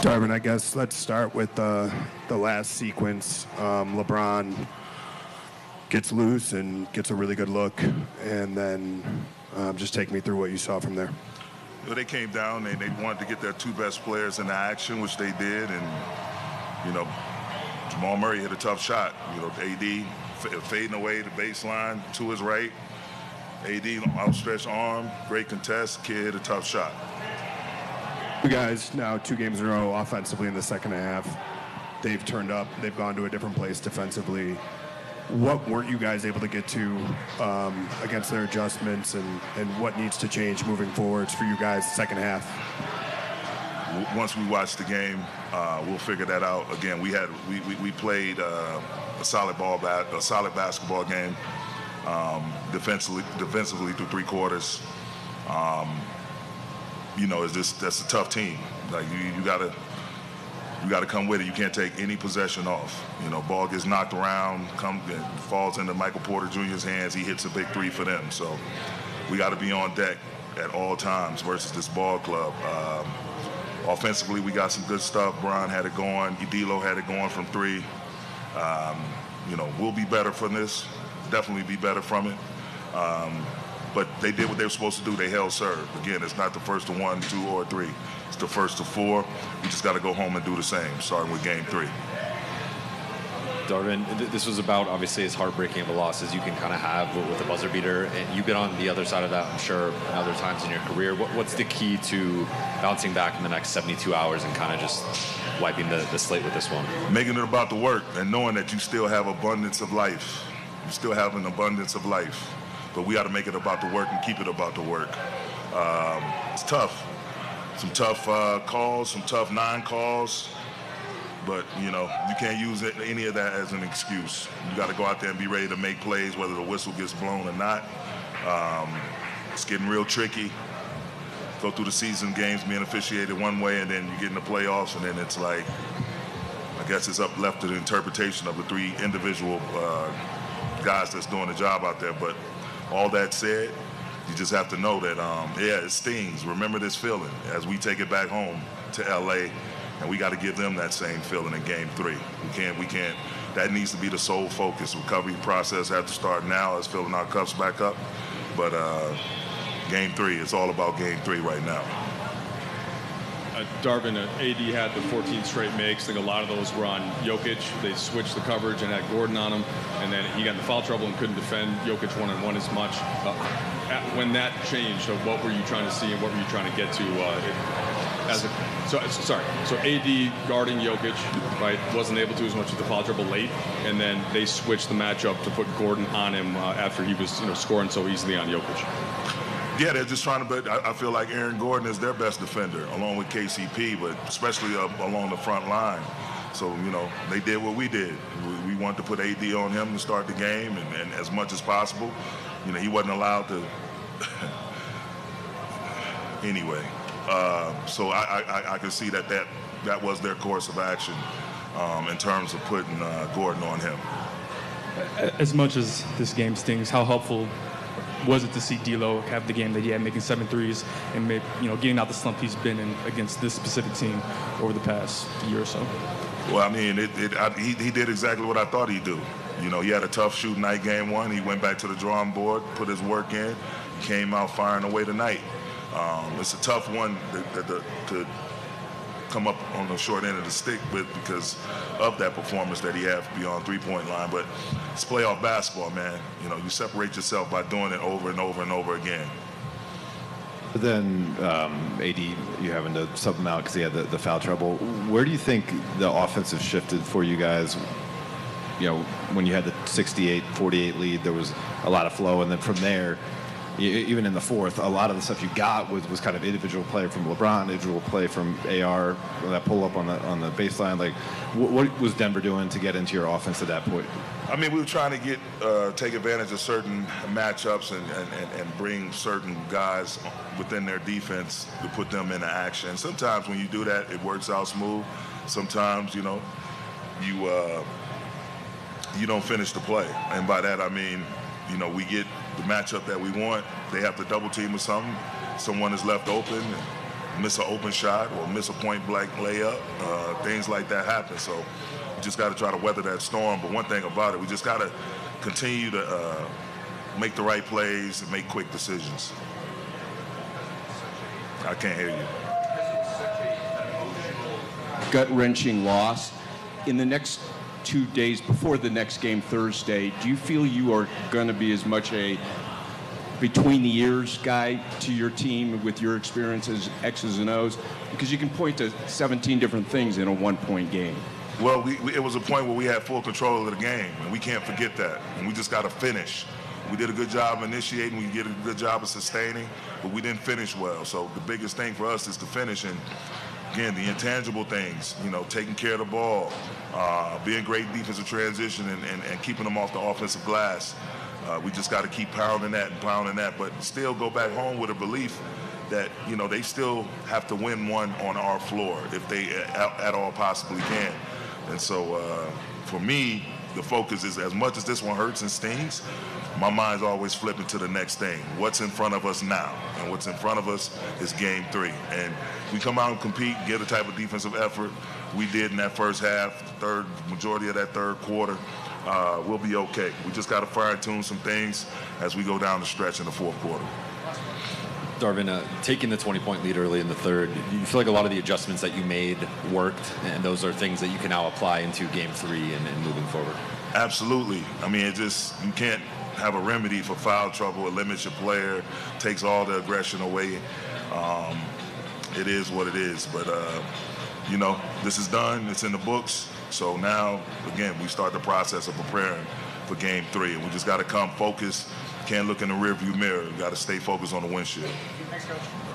Darvin, I guess let's start with the the last sequence. Um, LeBron gets loose and gets a really good look, and then um, just take me through what you saw from there. Know, they came down and they wanted to get their two best players in action, which they did, and you know, Jamal Murray hit a tough shot. You know, AD f- fading away the baseline to his right. AD outstretched arm, great contest. Kid hit a tough shot. You guys now two games in a row offensively in the second half. They've turned up. They've gone to a different place defensively. What weren't you guys able to get to um, against their adjustments, and, and what needs to change moving forwards for you guys second half? Once we watch the game, uh, we'll figure that out. Again, we had we, we, we played uh, a solid ball bat, a solid basketball game um, defensively defensively through three quarters. Um, you know, it's just that's a tough team. Like you, you gotta you gotta come with it. You can't take any possession off. You know, ball gets knocked around, come falls into Michael Porter Jr.'s hands. He hits a big three for them. So we got to be on deck at all times versus this ball club. Um, offensively, we got some good stuff. Brian had it going. D'Lo had it going from three. Um, you know, we'll be better from this. Definitely be better from it. Um, but they did what they were supposed to do. They held serve. Again, it's not the first to one, two, or three. It's the first to four. We just got to go home and do the same, starting with game three. Darvin, th- this was about obviously as heartbreaking of a loss as you can kind of have with, with a buzzer beater. And you've been on the other side of that, I'm sure, other times in your career. What, what's the key to bouncing back in the next 72 hours and kind of just wiping the, the slate with this one? Making it about the work and knowing that you still have abundance of life. You still have an abundance of life. But we got to make it about the work and keep it about the work. Um, it's tough. Some tough uh, calls, some tough non-calls. But, you know, you can't use it, any of that as an excuse. You got to go out there and be ready to make plays, whether the whistle gets blown or not. Um, it's getting real tricky. Go through the season, games being officiated one way, and then you get in the playoffs, and then it's like, I guess it's up left to the interpretation of the three individual uh, guys that's doing the job out there. But all that said, you just have to know that, um, yeah, it stings. Remember this feeling as we take it back home to LA, and we got to give them that same feeling in Game Three. We can't, we can't. That needs to be the sole focus. Recovery process has to start now as filling our cups back up. But uh, Game Three, it's all about Game Three right now. Uh, Darvin, AD had the 14 straight makes. I think a lot of those were on Jokic. They switched the coverage and had Gordon on him, and then he got into foul trouble and couldn't defend Jokic one on one as much. Uh, at, when that changed, uh, what were you trying to see and what were you trying to get to? Uh, as a, so, so sorry. So AD guarding Jokic, right, wasn't able to as much with the foul trouble late, and then they switched the matchup to put Gordon on him uh, after he was, you know, scoring so easily on Jokic. Yeah, they're just trying to. But I, I feel like Aaron Gordon is their best defender, along with KCP, but especially uh, along the front line. So you know, they did what we did. We, we wanted to put AD on him to start the game, and, and as much as possible. You know, he wasn't allowed to. anyway, uh, so I, I, I can see that, that that was their course of action um, in terms of putting uh, Gordon on him. As much as this game stings, how helpful was it to see D'Lo have the game that he had, making seven threes and make, you know getting out the slump he's been in against this specific team over the past year or so? Well, I mean, it, it, I, he, he did exactly what I thought he'd do. You know, he had a tough shoot night game one. He went back to the drawing board, put his work in, came out firing away tonight. Um, it's a tough one to, to, to come up on the short end of the stick with because of that performance that he had beyond three-point line. But it's playoff basketball, man. You know, you separate yourself by doing it over and over and over again. But then um, AD, you having to sub him out because he had the, the foul trouble. Where do you think the offense has shifted for you guys? You know, when you had the 68-48 lead, there was a lot of flow, and then from there, even in the fourth, a lot of the stuff you got was, was kind of individual play from LeBron, individual play from AR, that pull up on the on the baseline. Like, what, what was Denver doing to get into your offense at that point? I mean, we were trying to get uh, take advantage of certain matchups and, and, and, bring certain guys within their defense to put them into action. Sometimes when you do that, it works out smooth. Sometimes, you know, you uh, you don't finish the play, and by that I mean, you know, we get the matchup that we want. They have to double team or something. Someone is left open. And miss an open shot or miss a point blank layup. Uh, things like that happen. So we just got to try to weather that storm. But one thing about it, we just got to continue to uh, make the right plays and make quick decisions. I can't hear you. gut wrenching loss. In the next two days before the next game Thursday, do you feel you are going to be as much a between the ears guy to your team with your experience as X's and O's? Because you can point to 17 different things in a one point game. Well, we, we, it was a point where we had full control of the game, and we can't forget that. And we just got to finish. We did a good job initiating, we did a good job of sustaining, but we didn't finish well. So the biggest thing for us is to finish. And again, the intangible things, you know, taking care of the ball, uh, being great defensive transition, and, and, and keeping them off the offensive glass. Uh, we just got to keep pounding that and pounding that, but still go back home with a belief that you know they still have to win one on our floor if they at, at all possibly can. And so, uh, for me, the focus is as much as this one hurts and stings, my mind's always flipping to the next thing. What's in front of us now? And what's in front of us is game three. And we come out and compete, get the type of defensive effort we did in that first half, third majority of that third quarter. Uh, we'll be okay. We just got to fine tune some things as we go down the stretch in the fourth quarter. Darvin, uh, taking the 20 point lead early in the third, you feel like a lot of the adjustments that you made worked, and those are things that you can now apply into game three and, and moving forward? Absolutely. I mean, it just, you can't have a remedy for foul trouble. It limits your player, takes all the aggression away. Um, it is what it is. But, uh, you know, this is done, it's in the books. So now, again, we start the process of preparing for game three. We just got to come focused. Can't look in the rearview mirror. We got to stay focused on the windshield. Thanks, Coach.